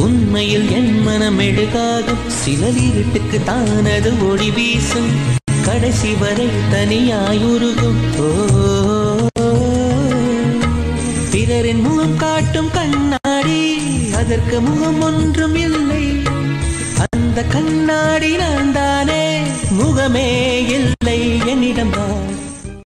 உண்மையில் என் மனம் எழுகாகும் சிலர் இருட்டுக்கு தானது ஒளி வீசும். கடைசி வரை தனியாயுருகும் ஓ. பிறரின் முகம் காட்டும் கண்ணாடி. அதற்கு முகம் ஒன்றும் இல்லை. அந்த கண்ணாடி நான் தானே. முகமே இல்லை.